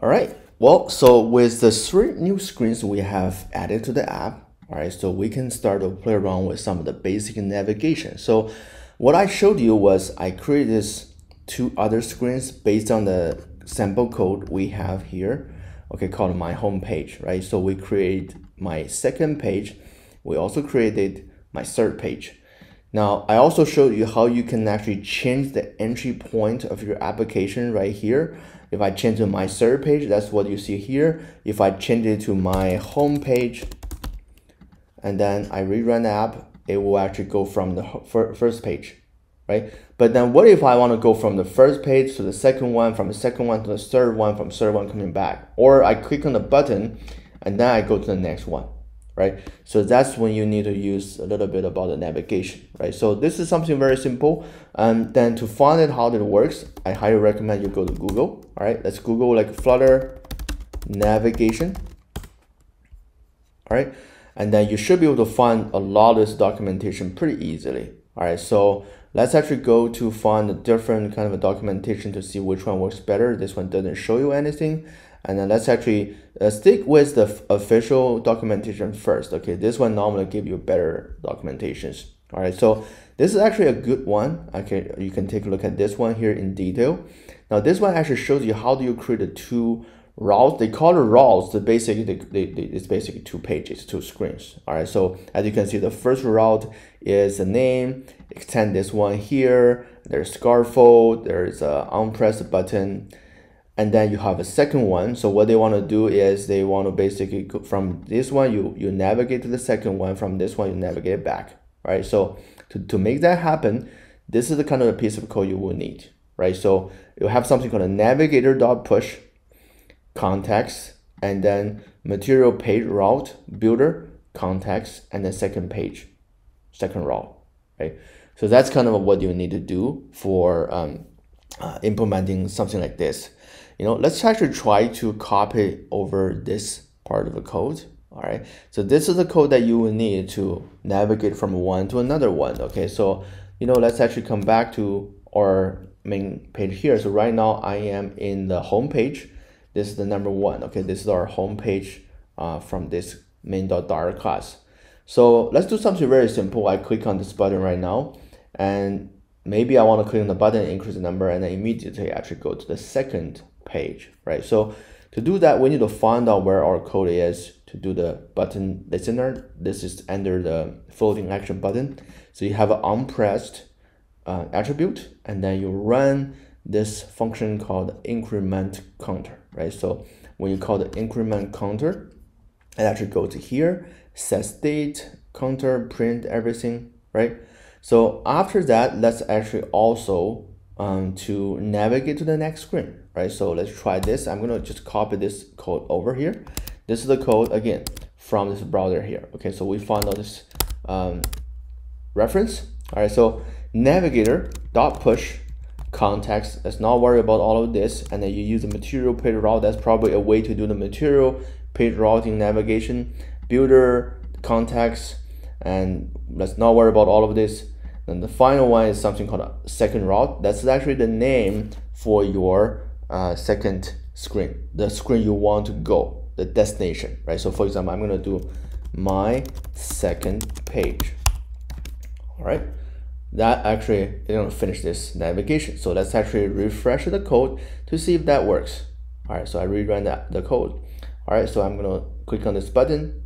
All right. Well, so with the three new screens we have added to the app, all right, so we can start to play around with some of the basic navigation. So what I showed you was I created this two other screens based on the sample code we have here, okay, called my home page, right? So we create my second page. We also created my third page. Now, I also showed you how you can actually change the entry point of your application right here. If I change to my third page, that's what you see here. If I change it to my home page, and then I rerun the app, it will actually go from the first page, right? But then what if I want to go from the first page to the second one, from the second one to the third one, from third one coming back? Or I click on the button and then I go to the next one right? So that's when you need to use a little bit about the navigation, right? So this is something very simple. And then to find out how it works, I highly recommend you go to Google, all right? Let's Google like Flutter navigation, all right? And then you should be able to find a lot of this documentation pretty easily, all right? So let's actually go to find a different kind of a documentation to see which one works better. This one doesn't show you anything. And then let's actually uh, stick with the official documentation first. Okay, this one normally give you better documentations. All right, so this is actually a good one. Okay, you can take a look at this one here in detail. Now this one actually shows you how do you create the two routes. They call it routes. The they, it's basically two pages, two screens. All right, so as you can see, the first route is the name. Extend this one here. There's scaffold. There's a onPressed button and then you have a second one. So what they want to do is they want to basically go from this one you you navigate to the second one. From this one you navigate back right? So to, to make that happen this is the kind of a piece of code you will need right? So you have something called a navigator dot push context and then material page route builder context and then second page second route right? So that's kind of what you need to do for um, uh, implementing something like this you know, let's actually try to copy over this part of the code. All right, so this is the code that you will need to navigate from one to another one. Okay, so you know, let's actually come back to our main page here. So right now I am in the home page. This is the number one. Okay, this is our home page uh, from this main.dart class. So let's do something very simple. I click on this button right now and maybe I want to click on the button, increase the number, and then immediately actually go to the second page, right? So to do that, we need to find out where our code is to do the button listener. This is under the floating action button. So you have an onPressed uh, attribute, and then you run this function called increment counter, right? So when you call the increment counter, it actually goes here, set state, counter, print everything, right? So after that, let's actually also um, to navigate to the next screen, right? So let's try this. I'm gonna just copy this code over here. This is the code again from this browser here. Okay, so we found out this um, reference. All right, so navigator dot push context. Let's not worry about all of this. And then you use the material page route. That's probably a way to do the material page routing navigation. Builder context. And let's not worry about all of this. And the final one is something called a second route. That's actually the name for your uh, second screen, the screen you want to go, the destination, right? So for example, I'm gonna do my second page. All right, that actually is gonna finish this navigation. So let's actually refresh the code to see if that works. All right, so I rerun that, the code. All right, so I'm gonna click on this button.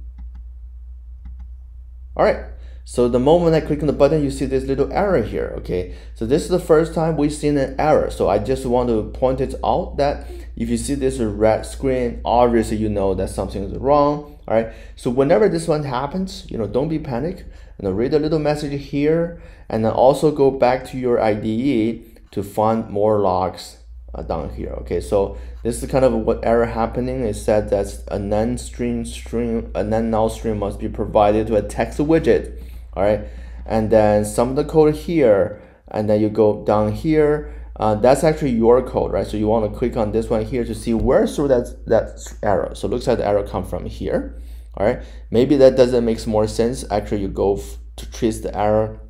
All right, so the moment I click on the button, you see this little error here, okay? So this is the first time we've seen an error. So I just want to point it out that if you see this red screen, obviously you know that something is wrong, all right? So whenever this one happens, you know, don't be panic. You know, read a little message here and then also go back to your IDE to find more logs uh, down here, okay? So this is kind of what error happening. It said that a string, a non-null string must be provided to a text widget all right and then some of the code here and then you go down here. Uh, that's actually your code right? So you want to click on this one here to see where through that that arrow. So looks like the arrow come from here. All right maybe that doesn't make more sense. Actually you go to trace the arrow.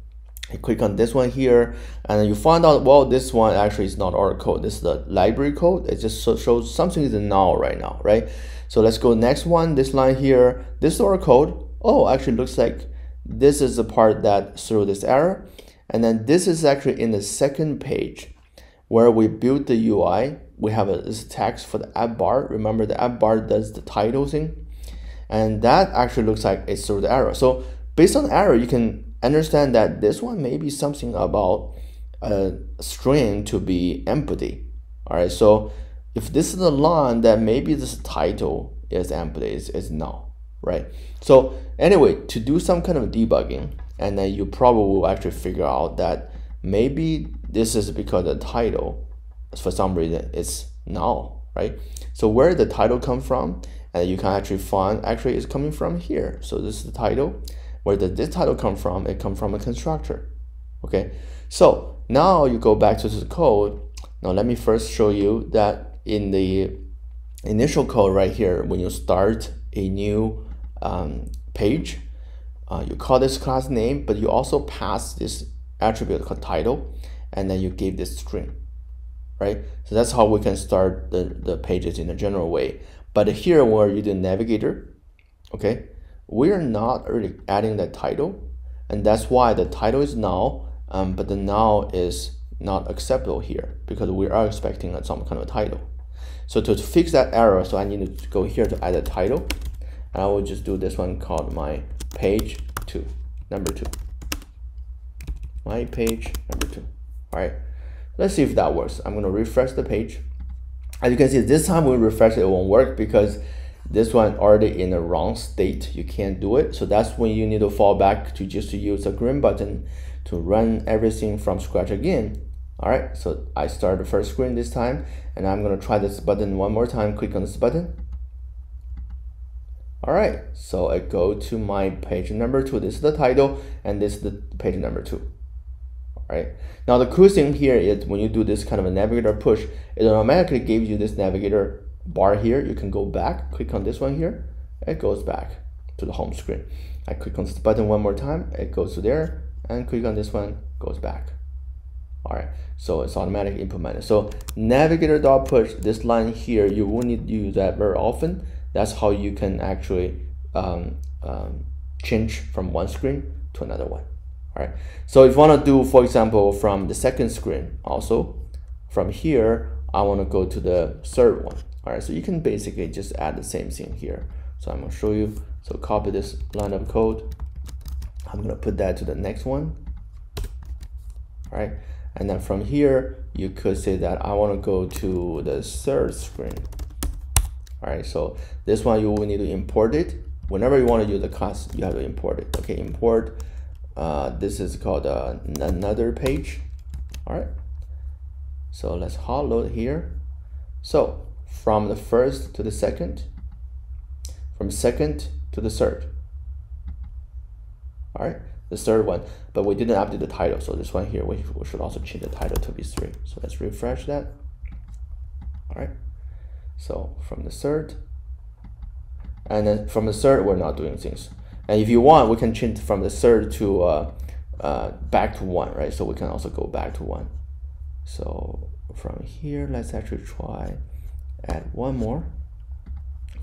You click on this one here and you find out well this one actually is not our code. This is the library code. It just shows something is null right now right? So let's go next one. This line here. This is our code. Oh actually looks like this is the part that threw this error and then this is actually in the second page where we build the UI we have a, this text for the app bar. Remember the app bar does the title thing and that actually looks like it's through the error. So based on error you can understand that this one may be something about a string to be empty. All right, so if this is a line, then maybe this title is empty, is, is null, right? So anyway, to do some kind of debugging, and then you probably will actually figure out that maybe this is because the title, for some reason, is null, right? So where the title come from, and you can actually find, actually it's coming from here. So this is the title, where did this title come from? It come from a constructor. Okay, so now you go back to the code. Now let me first show you that in the initial code right here, when you start a new um, page, uh, you call this class name, but you also pass this attribute called title, and then you give this string, right? So that's how we can start the, the pages in a general way. But here where you do navigator, okay, we're not really adding the title and that's why the title is null um, but the null is not acceptable here because we are expecting some kind of title so to fix that error so I need to go here to add a title I will just do this one called my page 2 number 2 my page number 2 all right. Let's see if that works. I'm gonna refresh the page. As you can see this time we refresh it, it won't work because this one already in the wrong state. You can't do it. So that's when you need to fall back to just to use the green button to run everything from scratch again. All right. So i start the first screen this time and i'm going to try this button one more time. Click on this button all right so i go to my page number two this is the title and this is the page number two all right now the cool thing here is when you do this kind of a navigator push it automatically gives you this navigator bar here, you can go back, click on this one here, it goes back to the home screen. I click on this button one more time, it goes to there, and click on this one, goes back. All right, so it's automatically implemented. So navigator.push, this line here, you will need to use that very often. That's how you can actually um, um, change from one screen to another one. All right, so if you want to do, for example, from the second screen also, from here, I want to go to the third one. All right, so you can basically just add the same thing here. So I'm gonna show you. So copy this line of code. I'm gonna put that to the next one. All right, and then from here, you could say that I wanna go to the third screen. All right, so this one you will need to import it. Whenever you wanna use the class, you have to import it. Okay, import, uh, this is called uh, another page. All right, so let's hot load here. So from the first to the second, from second to the third. All right, the third one, but we didn't update the title, so this one here, we, we should also change the title to be three. So let's refresh that. All right, so from the third, and then from the third, we're not doing things. And if you want, we can change from the third to uh, uh, back to one, right? So we can also go back to one. So from here, let's actually try add one more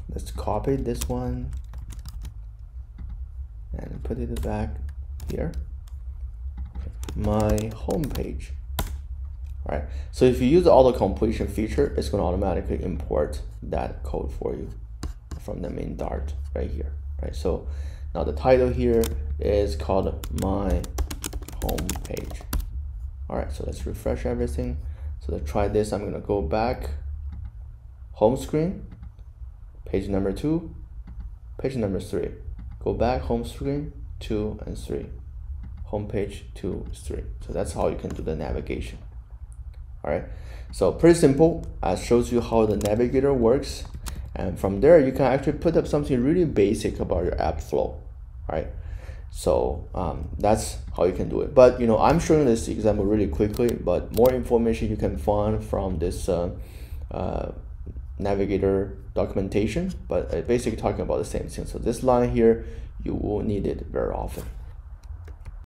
let's copy this one and put it back here my home page right so if you use the auto completion feature it's going to automatically import that code for you from the main dart right here right so now the title here is called my home page all right so let's refresh everything so to try this i'm going to go back home screen, page number two, page number three. Go back home screen, two and three. Home page, two, three. So that's how you can do the navigation. All right, so pretty simple. I shows you how the navigator works. And from there, you can actually put up something really basic about your app flow, right? So um, that's how you can do it. But you know, I'm showing this example really quickly, but more information you can find from this uh, uh, navigator documentation, but basically talking about the same thing. So this line here, you will need it very often.